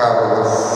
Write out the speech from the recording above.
powerless.